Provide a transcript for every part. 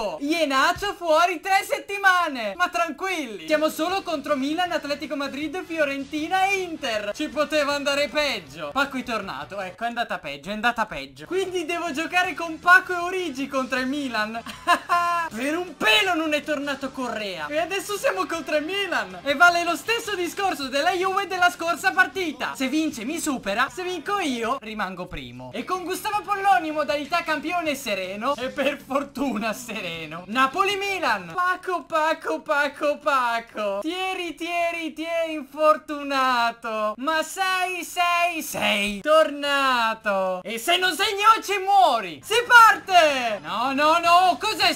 dopo Ienacio fuori tre settimane. Ma tranquilli. Siamo solo contro Milan, Atletico Madrid, Fiorentina e Inter. Ci poteva andare peggio. Paco è tornato Ecco è andata peggio È andata peggio. Quindi devo giocare con Paco e Origi contro il Milan Per un pelo non è tornato Correa. E adesso siamo contro il Milan. E vale lo stesso discorso della Juve della scorsa partita. Se vince mi supera. Se vinco io rimango primo. E con Gustavo Polloni modalità campione sereno. E per fortuna sereno. Napoli-Milan. Paco, Paco, Paco, Paco. Tieri, Tieri, Tieri infortunato. Ma sei, sei, sei Tornato. E se non sei gnocci muori. Si parte! No, no, no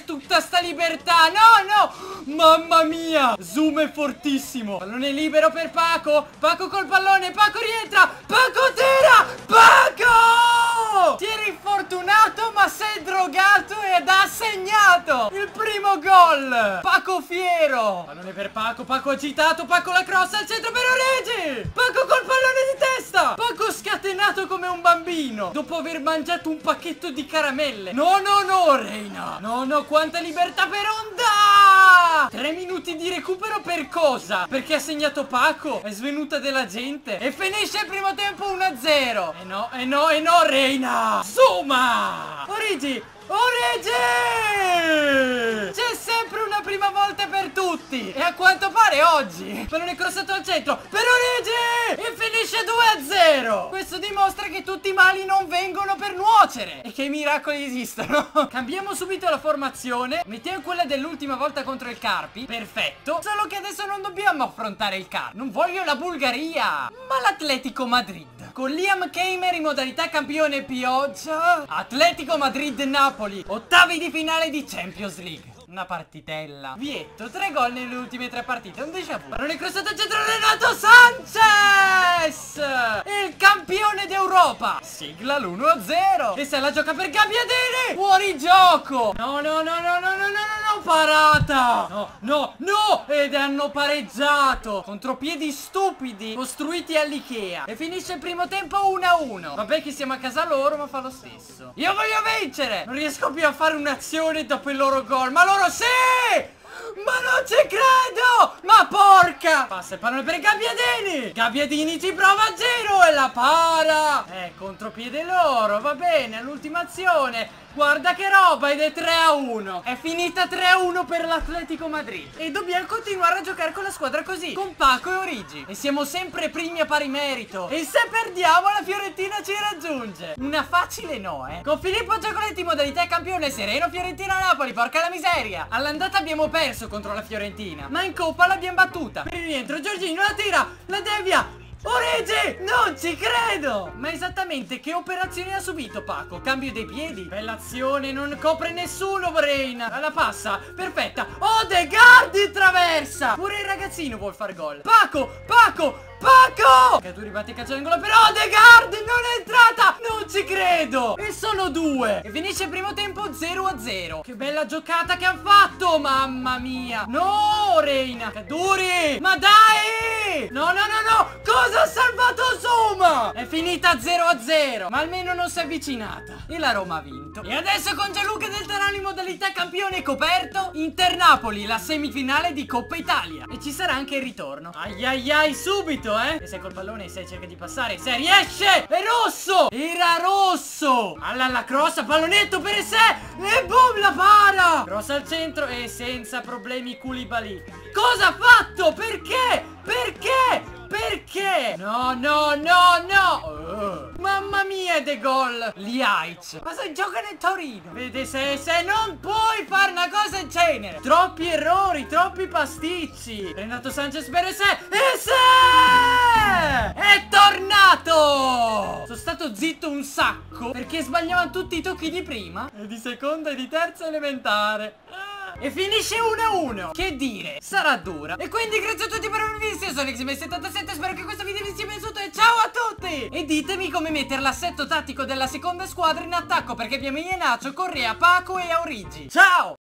Tutta sta libertà? No, no. Mamma mia. Zoom è fortissimo. Pallone libero per Paco? Paco col pallone. Paco rientra. Paco ed ha segnato Il primo gol. Paco fiero. Pallone per Paco Paco agitato Paco la cross al centro per Origi. Paco col pallone di testa. Paco scatenato come un bambino Dopo aver mangiato un pacchetto di caramelle. No no no Reina. No no quanta libertà per onda Tre minuti di recupero per cosa? Perché ha segnato Paco È svenuta della gente E finisce il primo tempo 1-0 E no e no e no Reina. Zuma. Origi Origi C'è sempre una prima volta per tutti! E a quanto pare oggi Pallone crossato al centro Per Origi E finisce 2-0 Questo dimostra che tutti i mali non vengono per nuocere! E che i miracoli esistono! Cambiamo subito la formazione Mettiamo quella dell'ultima volta contro il Carpi Perfetto Solo che adesso non dobbiamo affrontare il Carpi. Non voglio la Bulgaria! Ma l'Atletico Madrid con Liam Kamer in modalità campione pioggia Atletico Madrid-Napoli Ottavi di finale di Champions League. Una partitella. Vietto, tre gol nelle ultime tre partite Un déjà vu. Crossato al centro Renato Sanchez! Il campione d'Europa! Sigla l'1-0 E se la gioca per Gabbiadini Fuori gioco! No, no, no, no, parata! No, no, no! Ed hanno pareggiato! Contropiedi stupidi Costruiti all'Ikea. E finisce il primo tempo 1-1 Vabbè che siamo a casa loro ma fa lo stesso. Io voglio vincere! Non riesco più a fare un'azione dopo il loro gol. Ma loro sì! Ma non ci credo! Ma porca! Passa il pallone per Gabbiadini! Gabbiadini ci prova a giro e la para! Eh, contropiede loro, va bene, all'ultima azione. Guarda che roba ed è 3 a 1 È finita 3 a 1 per l'Atletico Madrid. E dobbiamo continuare a giocare con la squadra così Con Paco e Origi. E siamo sempre primi a pari merito. E se perdiamo la Fiorentina ci raggiunge. Una facile no eh. Con Filippo Giacoletti modalità campione sereno Fiorentina-Napoli Porca la miseria. All'andata abbiamo perso contro la Fiorentina. Ma in Coppa l'abbiamo battuta Per il rientro Giorgino la tira La devia Origi! Non ci credo! Ma esattamente che operazione ha subito Paco? Cambio dei piedi? Bella azione, non copre nessuno Brain! La passa, perfetta! Odegaard traversa! Pure il ragazzino vuol far gol Paco! Paco! Paco! Che tu ribatti il calcio d'angolo però Odegaard non è entrata! Non ci credo! Sono due! E finisce il primo tempo 0 a 0 Che bella giocata che hanno fatto! Mamma mia! No, Reina! Caduri! Ma dai! No, no, no, no! Cosa ha salvato Zuma? È finita 0 a 0 Ma almeno non si è avvicinata. E la Roma ha vinto. E adesso con Gianluca del Tarano in modalità campione coperto Inter-Napoli, la semifinale di Coppa Italia. E ci sarà anche il ritorno. Ai ai ai, subito eh! E sei col pallone se cerca di passare Se riesce È rosso! Era rosso! Alla la cross Pallonetto per sé E boom la para! Cross al centro E senza problemi Koulibaly Cosa ha fatto? Perché? Perché? Perché? No, no, no, no uh. Mamma mia, De Gol Liaic Ma se gioca nel Torino Vede se, se non puoi fare una cosa del genere Troppi errori, troppi pasticci Renato Sanchez per se E se È tornato Sono stato zitto un sacco Perché sbagliavano tutti i tocchi di prima E di seconda e di terza elementare e finisce 1-1 Che dire, sarà dura. E quindi grazie a tutti per avermi visto. Io sono XM77 Spero che questo video vi sia piaciuto E ciao a tutti! E ditemi come mettere l'assetto tattico della seconda squadra in attacco Perché abbiamo Ienacio, Correa, Paco e Aurigi Ciao